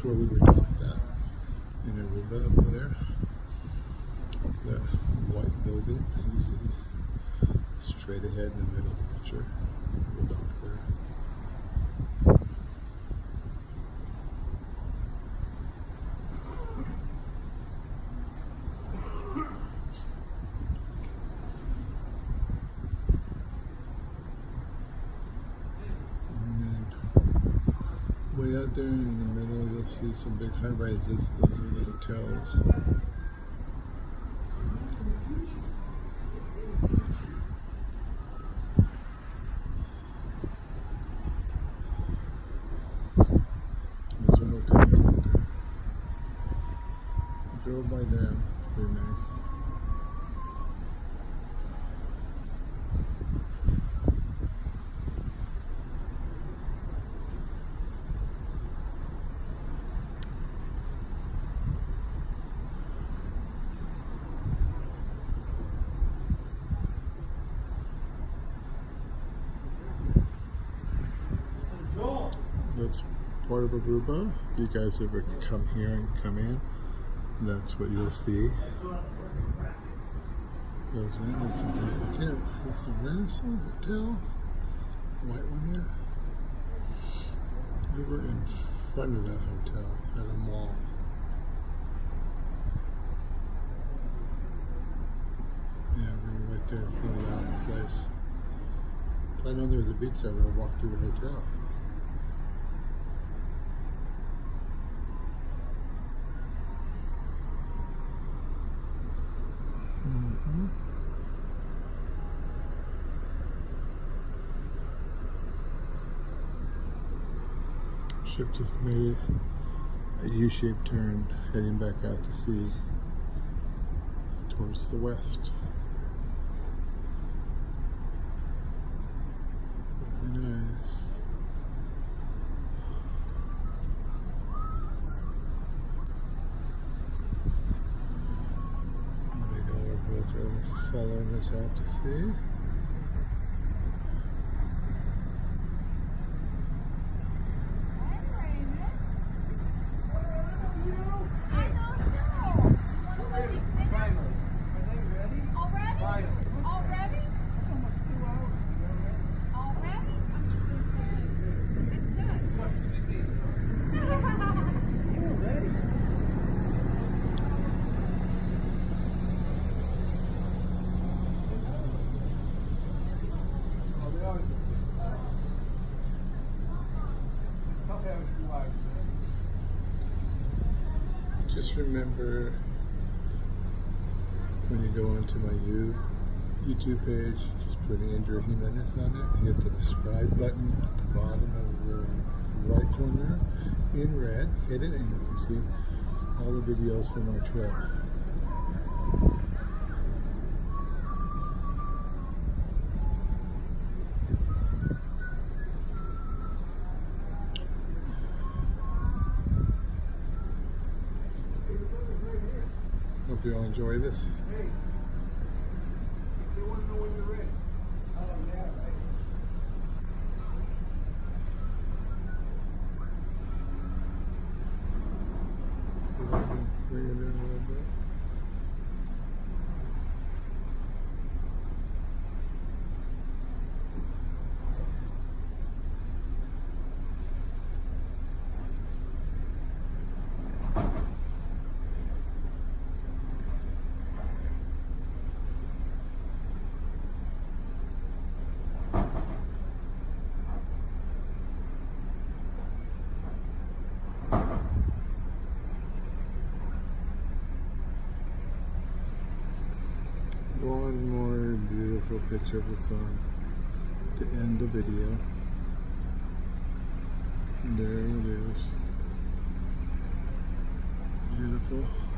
That's where we were docked at in Aruba over there. That white building you see straight ahead in the middle of the picture. We're docked there. Way out there in the middle, you'll see some big high rises. Those are the hotels. There's a hotel out there. Drove by them. Very nice. That's part of Aruba. You guys ever come here and come in, that's what you'll see. Goes in. It's a. It's Renaissance Hotel. White one there. We were in front of that hotel at a mall. Yeah, we were right there in front of that place. I know there was a beach, I would have walked through the hotel. Ship just made a U-shaped turn heading back out to sea towards the west. Following us out to sea. Just remember when you go onto my YouTube page, just put Andrew Jimenez on it. Hit the subscribe button at the bottom of the right corner in red. Hit it and you can see all the videos from our trip. Hope you all enjoy this. See if I can bring it in a little bit. One more beautiful picture of the sun to end the video. There it is. Beautiful.